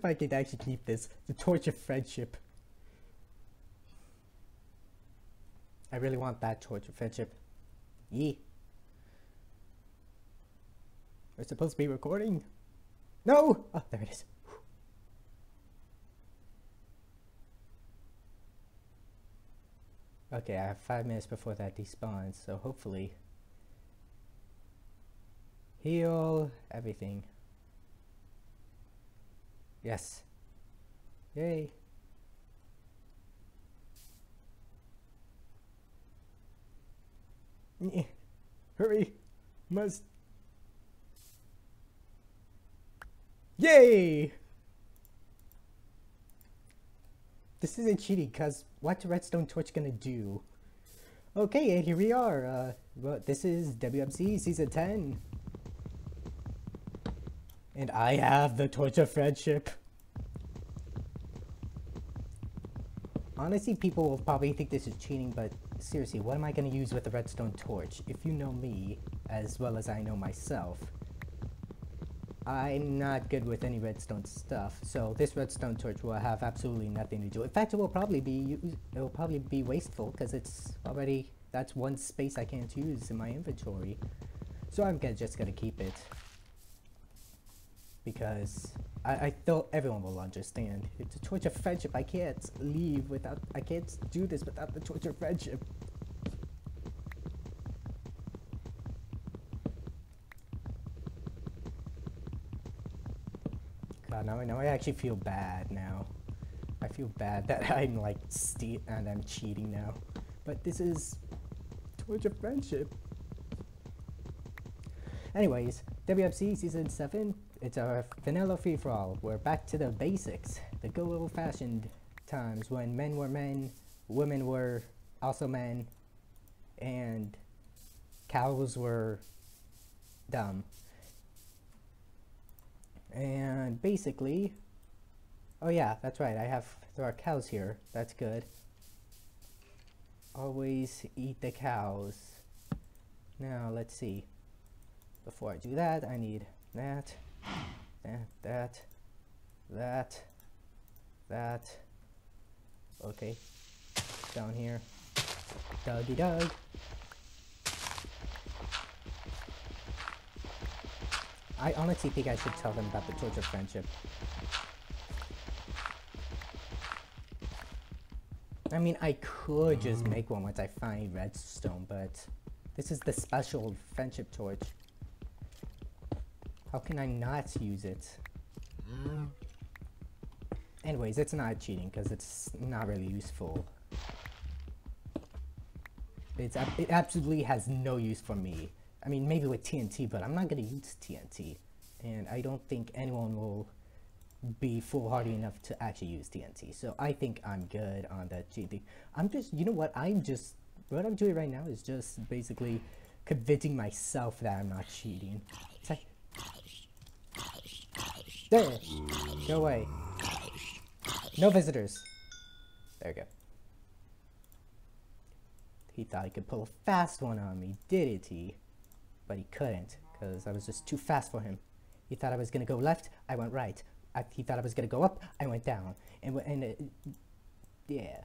If I could actually keep this, the torch of friendship. I really want that torch of friendship. Yee. We're supposed to be recording. No! Oh, there it is. Okay, I have five minutes before that despawns, so hopefully heal everything. Yes. Yay. Hurry! Must. Yay! This isn't cheating, because what's Redstone Torch gonna do? Okay, and here we are. Uh, well, this is WMC Season 10. And I have the Torch of Friendship. Honestly, people will probably think this is cheating, but seriously, what am I going to use with the redstone torch? If you know me, as well as I know myself, I'm not good with any redstone stuff, so this redstone torch will have absolutely nothing to do. In fact, it will probably be it will probably be wasteful because it's already that's one space I can't use in my inventory. So I'm gonna, just gonna keep it because I, I thought everyone will understand. It's a torch of friendship. I can't leave without, I can't do this without the torch of friendship. God, now, I know I actually feel bad now. I feel bad that I'm like ste and I'm cheating now. But this is of friendship. Anyways, WMC Season 7, it's our vanilla free-for-all. We're back to the basics, the good old-fashioned times when men were men, women were also men, and cows were dumb. And basically, oh yeah, that's right, I have, there are cows here, that's good. Always eat the cows. Now, let's see. Before I do that, I need that, that, that, that, that. Okay, down here. doggy dog I honestly think I should tell them about the torch of friendship. I mean, I could just mm. make one once I find redstone, but this is the special friendship torch. How can I not use it? Mm. Anyways, it's not cheating because it's not really useful. It's, it absolutely has no use for me. I mean, maybe with TNT, but I'm not going to use TNT. And I don't think anyone will be foolhardy enough to actually use TNT. So I think I'm good on that cheating. I'm just, you know what, I'm just, what I'm doing right now is just basically convincing myself that I'm not cheating. It's like, there! Go away. No visitors. There we go. He thought he could pull a fast one on me, didn't he? But he couldn't, because I was just too fast for him. He thought I was going to go left, I went right. I, he thought I was going to go up, I went down. And, and uh, yeah.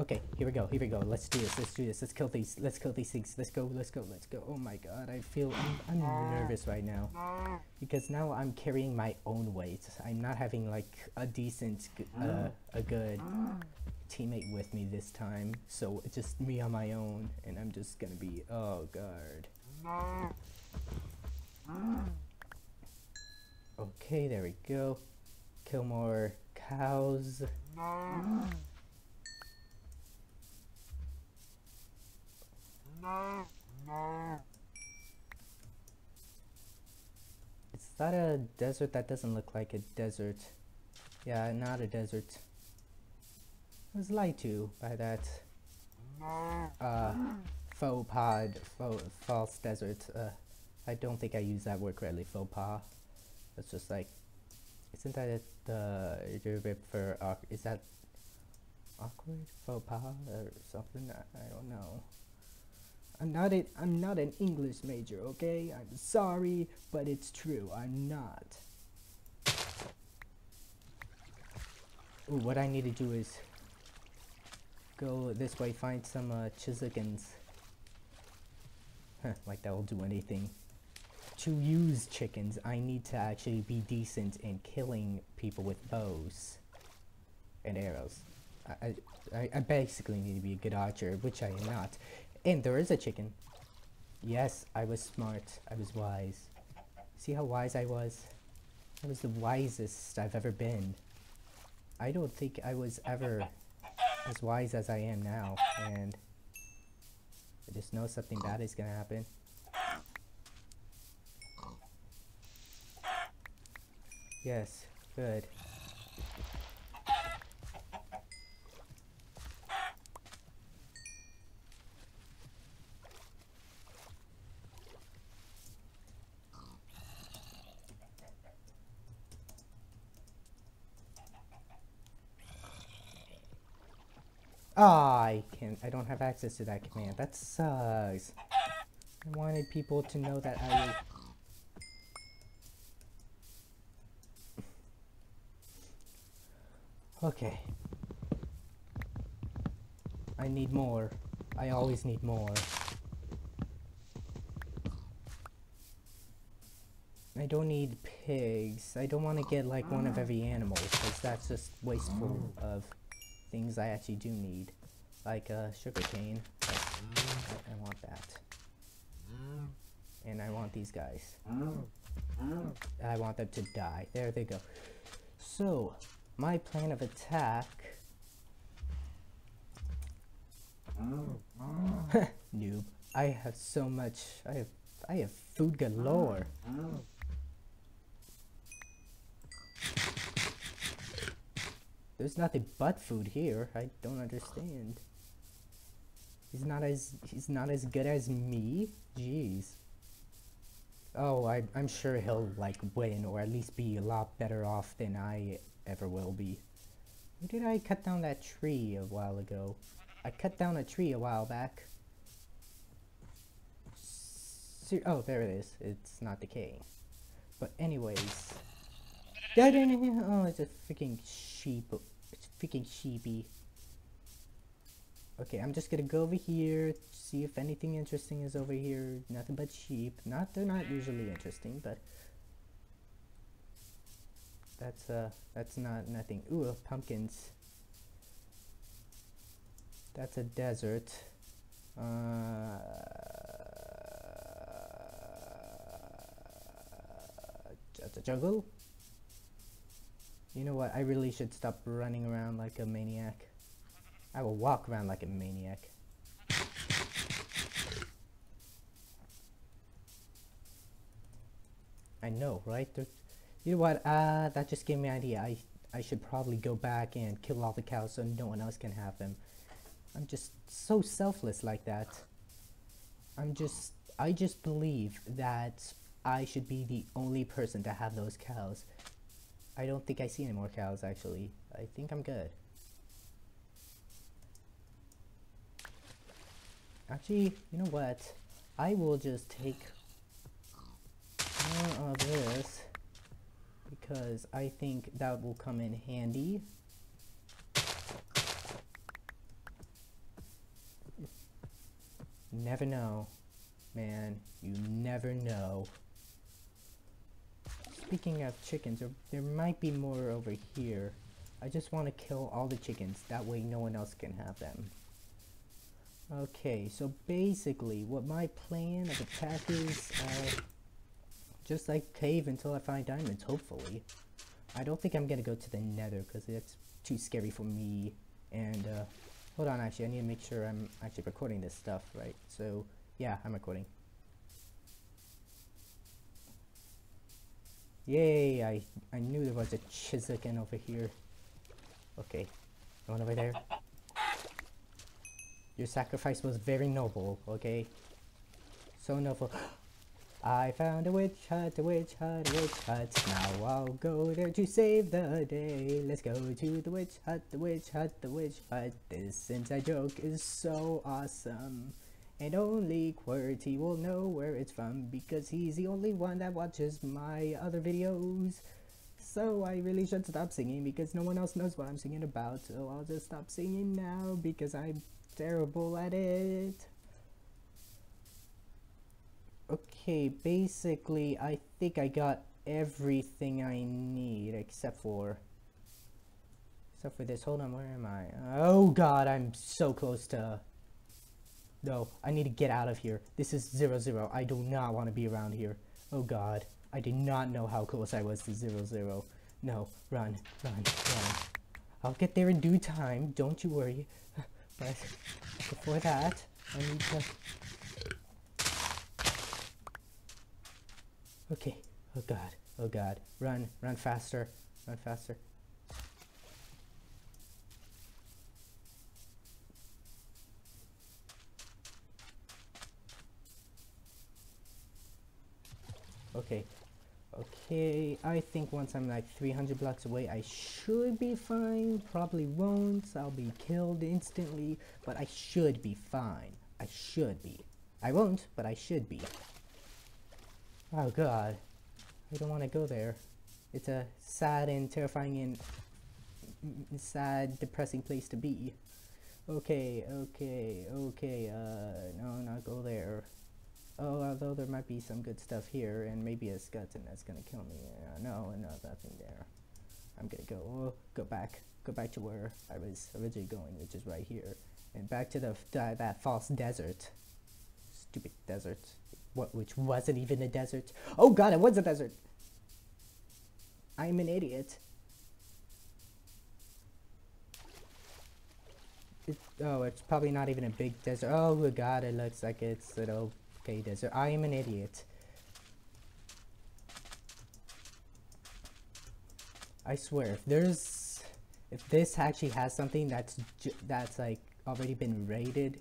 Okay, here we go, here we go. Let's do this, let's do this. Let's kill these, let's kill these things. Let's go, let's go, let's go. Oh my god, I feel, I'm, I'm nervous right now. Because now I'm carrying my own weight. I'm not having like a decent, uh, a good teammate with me this time. So it's just me on my own. And I'm just gonna be, oh god. Okay, there we go. Kill more cows. No, no. Is that a desert? That doesn't look like a desert. Yeah, not a desert. I was lied to by that uh, faux pod, faux, false desert. Uh, I don't think I use that word correctly, faux pas. It's just like, isn't that the derivative for, is that awkward? Faux pas or something? I, I don't know. I'm not a, I'm not an English major, okay? I'm sorry, but it's true. I'm not. Ooh, what I need to do is go this way, find some uh. Huh, like that will do anything. To use chickens, I need to actually be decent in killing people with bows and arrows. I, I, I basically need to be a good archer, which I am not. And there is a chicken. Yes, I was smart. I was wise. See how wise I was? I was the wisest I've ever been. I don't think I was ever as wise as I am now, and I just know something bad is gonna happen. Yes, good. Ah, I can't. I don't have access to that command. That sucks. I wanted people to know that I. Okay. I need more. I always need more. I don't need pigs. I don't want to get like one of every animal because that's just wasteful of things I actually do need. Like uh, sugar cane. I, I want that. And I want these guys. I want them to die. There they go. So, my plan of attack... Noob. I have so much... I have, I have food galore. There's nothing but food here. I don't understand. He's not as he's not as good as me. Jeez. Oh, I, I'm sure he'll like win or at least be a lot better off than I ever will be. Where did I cut down that tree a while ago? I cut down a tree a while back. Se oh, there it is. It's not decaying. But anyways. Oh, it's a freaking sheep. It's freaking sheepy. Okay, I'm just gonna go over here, see if anything interesting is over here. Nothing but sheep. Not they're not usually interesting, but that's uh that's not nothing. Ooh, pumpkins. That's a desert. Uh, that's a jungle. You know what? I really should stop running around like a maniac. I will walk around like a maniac. I know, right? There's, you know what? Uh, that just gave me an idea. I, I should probably go back and kill all the cows so no one else can have them. I'm just so selfless like that. I'm just, I just believe that I should be the only person to have those cows. I don't think I see any more cows actually. I think I'm good. Actually, you know what? I will just take more of this because I think that will come in handy. Never know, man. You never know. Speaking of chickens, there, there might be more over here. I just want to kill all the chickens. That way no one else can have them. Okay, so basically what my plan of attack is, uh, just like cave until I find diamonds, hopefully. I don't think I'm gonna go to the nether because it's too scary for me. And, uh, hold on actually, I need to make sure I'm actually recording this stuff, right? So, yeah, I'm recording. Yay, I, I knew there was a Chizukin over here. Okay, the one over there. Your sacrifice was very noble, okay? So noble. I found a witch hut, a witch hut, a witch hut. Now I'll go there to save the day. Let's go to the witch hut, the witch hut, the witch hut. This inside joke is so awesome. And only QWERTY will know where it's from because he's the only one that watches my other videos. So I really should stop singing because no one else knows what I'm singing about. So I'll just stop singing now because I'm terrible at it. Okay, basically I think I got everything I need except for except for this. Hold on, where am I? Oh god, I'm so close to no, I need to get out of here. This is zero zero. I do not want to be around here. Oh god. I did not know how close I was to zero zero. No, run, run, run. I'll get there in due time, don't you worry. But before that, I need to... Okay, oh god, oh god. Run, run faster, run faster. Okay. Okay, I think once I'm like 300 blocks away, I should be fine. Probably won't. I'll be killed instantly, but I should be fine. I should be. I won't, but I should be. Oh god. I don't want to go there. It's a sad and terrifying and sad, depressing place to be. Okay, okay, okay, uh, no, not go there. Oh, although there might be some good stuff here, and maybe a skeleton that's gonna kill me. Uh, no, no, nothing there. I'm gonna go, oh, go back, go back to where I was originally going, which is right here, and back to the uh, that false desert. Stupid desert. What? Which wasn't even a desert. Oh God, it was a desert. I'm an idiot. It, oh, it's probably not even a big desert. Oh God, it looks like it's little Okay, desert. I am an idiot. I swear, if there's, if this actually has something that's that's like already been rated,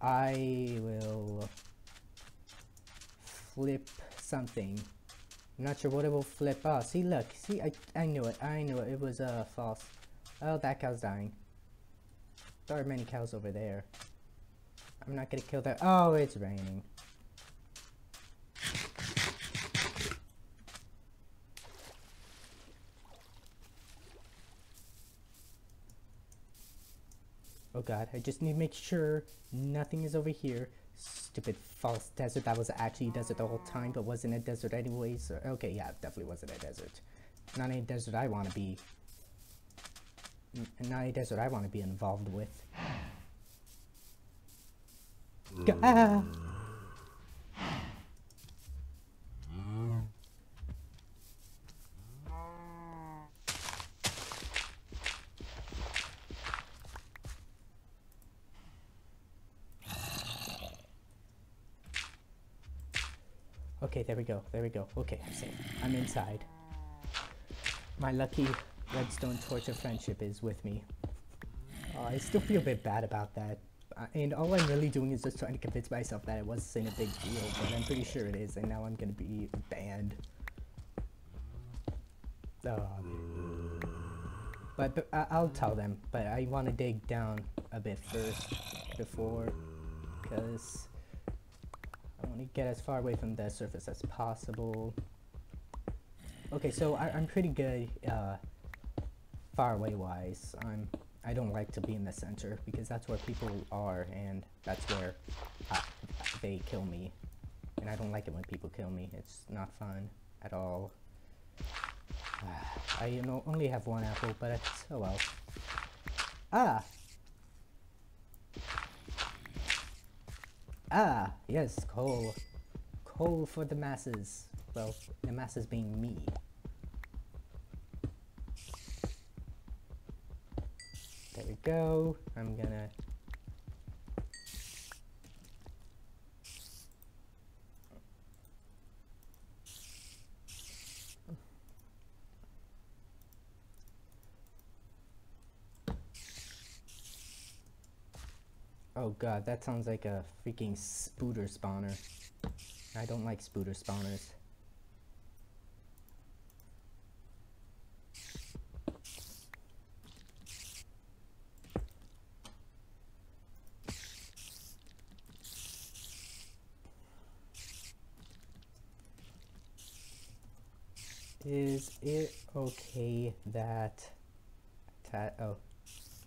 I will flip something. I'm not sure what it will flip. Oh, see, look, see, I, I knew it, I knew it. It was uh false. Oh, that cow's dying. There are many cows over there. I'm not gonna kill that. Oh, it's raining. Oh god, I just need to make sure nothing is over here. Stupid false desert. That was actually desert the whole time, but wasn't a desert anyways. Okay, yeah, definitely wasn't a desert. Not a desert I want to be. Not a desert I want to be involved with. Ah. Okay, there we go, there we go. Okay, I'm safe. I'm inside. My lucky redstone torch of friendship is with me. Uh, I still feel a bit bad about that and all I'm really doing is just trying to convince myself that it wasn't a big deal, but I'm pretty sure it is, and now I'm gonna be banned. Um, but, but I'll tell them, but I want to dig down a bit first before, because I want to get as far away from the surface as possible. Okay, so I, am pretty good uh, far away wise. I'm I don't like to be in the center because that's where people are and that's where I, they kill me. And I don't like it when people kill me. It's not fun at all. I you know, only have one apple, but it's, oh well. Ah! Ah, yes, coal. Coal for the masses. Well, the masses being me. Go. I'm gonna Oh god, that sounds like a freaking spooter spawner. I don't like spooter spawners. Is it okay that that oh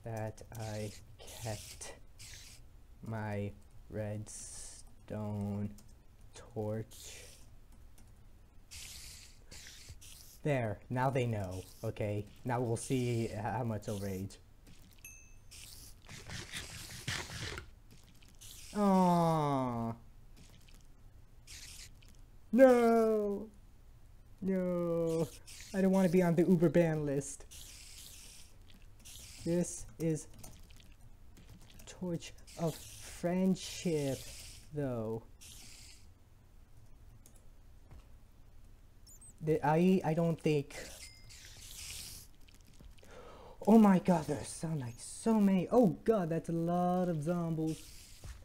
that I kept my redstone torch? There, now they know, okay? Now we'll see how much I'll rage. Aww. No! No! I don't want to be on the Uber ban list. This is Torch of Friendship, though. The, I, I don't think... Oh my god, there sound like so many. Oh god, that's a lot of zombies.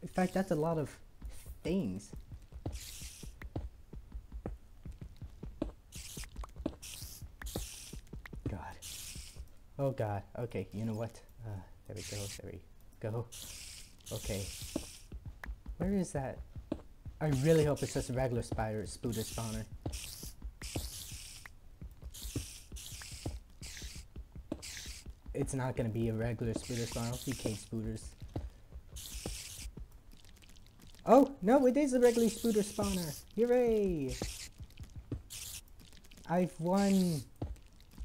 In fact, that's a lot of things. God. Oh God. Okay, you know what? Uh, there we go. There we go. Okay. Where is that? I really hope it's just a regular spider spooder spawner. It's not gonna be a regular spooder spawner. It'll be cave spooters. Oh, no, it is a regular spooder spawner. Hooray! I've won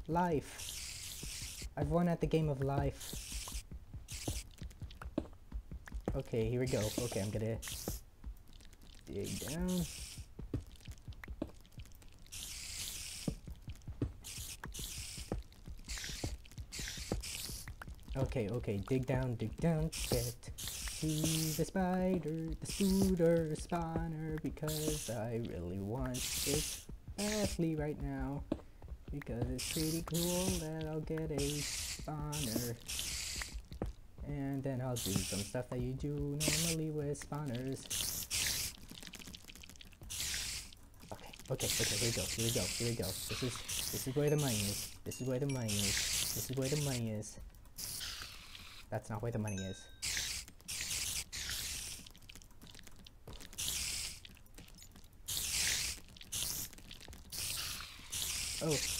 life. I've won at the game of life. Okay, here we go. Okay, I'm gonna dig down. Okay, okay, dig down, dig down, get to the spider, the spooder spawner, because I really want it badly right now. Because it's pretty cool that I'll get a spawner. And then I'll do some stuff that you do normally with spawners. Okay, okay, okay, here we go, here we go, here we go. This is this is where the money is. This is where the money is. This is where the money is. That's not where the money is. Oh.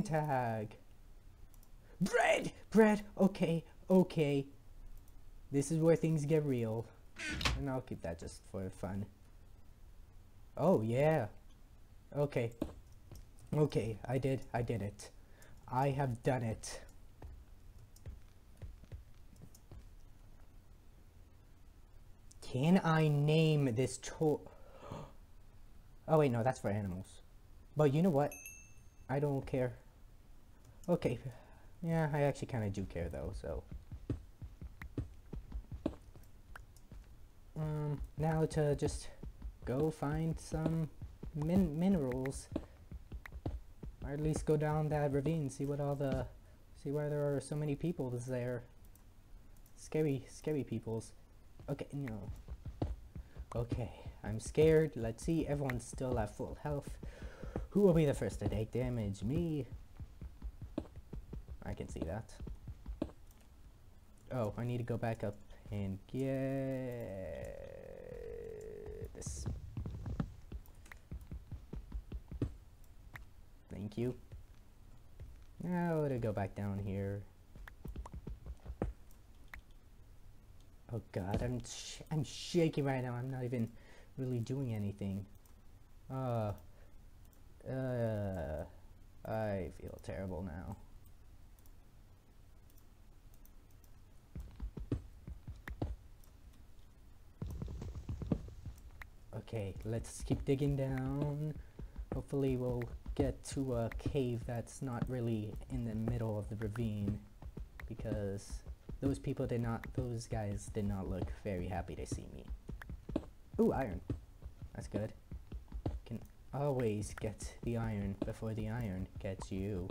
Name tag. Bread! Bread! Okay, okay. This is where things get real. And I'll keep that just for fun. Oh, yeah. Okay. Okay, I did, I did it. I have done it. Can I name this to- Oh wait, no, that's for animals. But you know what? I don't care. Okay, yeah, I actually kind of do care though, so. Um, now to just go find some min minerals. Or at least go down that ravine, see what all the, see why there are so many peoples there. Scary, scary peoples. Okay, no. Okay, I'm scared. Let's see, everyone's still at full health. Who will be the first to take damage? Me can see that. Oh, I need to go back up and get this. Thank you. Now to go back down here. Oh god, I'm sh I'm shaking right now. I'm not even really doing anything. Uh, uh, I feel terrible now. Okay, let's keep digging down. Hopefully we'll get to a cave that's not really in the middle of the ravine because those people did not, those guys did not look very happy to see me. Ooh, iron. That's good. Can always get the iron before the iron gets you.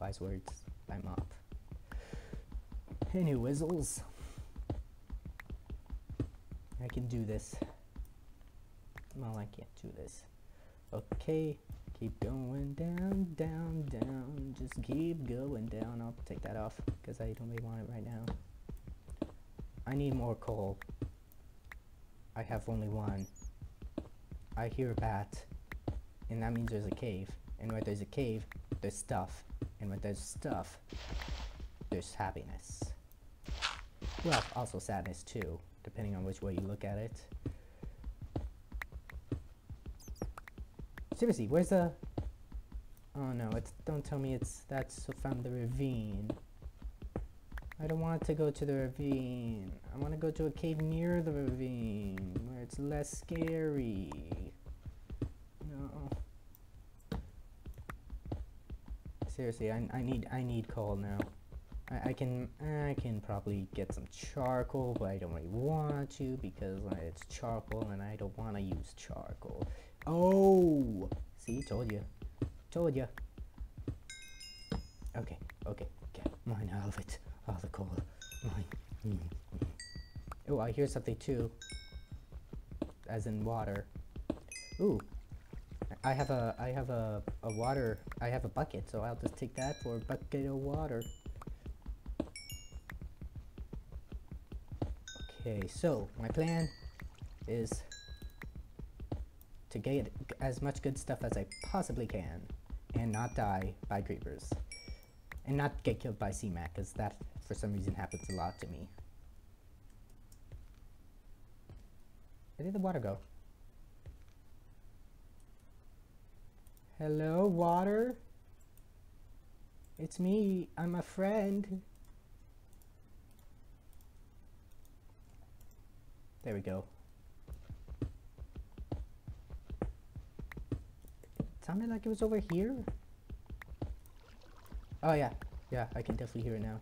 Wise words by Mop. Any whizzles. I can do this. Well, I can't do this. Okay, keep going down, down, down. Just keep going down. I'll take that off because I don't really want it right now. I need more coal. I have only one. I hear a bat, and that means there's a cave. And where there's a cave, there's stuff. And where there's stuff, there's happiness. Well, also sadness too, depending on which way you look at it. Seriously, where's the... Oh no, it's don't tell me it's that's from the ravine. I don't want to go to the ravine. I want to go to a cave near the ravine where it's less scary. No. Seriously, I, I need I need coal now. I, I can I can probably get some charcoal, but I don't really want to because it's charcoal and I don't want to use charcoal. Oh, see, told you, told you. Okay, okay, okay. Mine all of it, all the coal. Mine. Mm. Oh, I hear something too. As in water. Ooh, I have a I have a a water I have a bucket, so I'll just take that for a bucket of water. Okay, so my plan is to get as much good stuff as I possibly can and not die by creepers. And not get killed by CMAC, because that for some reason happens a lot to me. Where did the water go? Hello, water? It's me. I'm a friend. There we go. It sounded like it was over here. Oh yeah, yeah, I can definitely hear it now.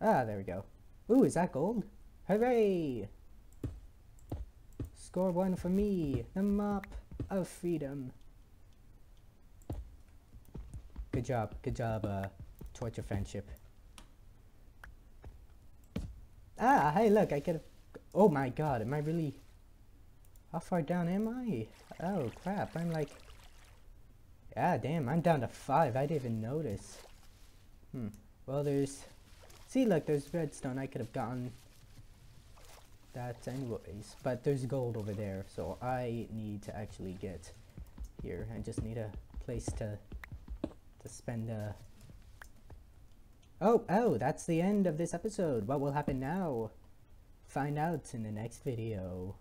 Ah, there we go. Ooh, is that gold? Hooray! Score one for me, the mop of freedom. Good job, good job, uh, torture friendship. Ah, hey look, I get Oh my god, am I really... How far down am I? Oh crap, I'm like... Ah, damn, I'm down to five. I didn't even notice. Hmm. Well, there's... See, look, there's redstone. I could have gotten that anyways. But there's gold over there, so I need to actually get here. I just need a place to to spend a... Oh, oh, that's the end of this episode. What will happen now? Find out in the next video.